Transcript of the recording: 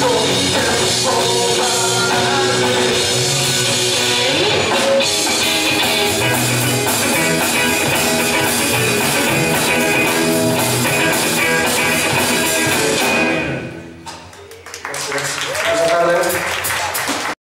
Go, go.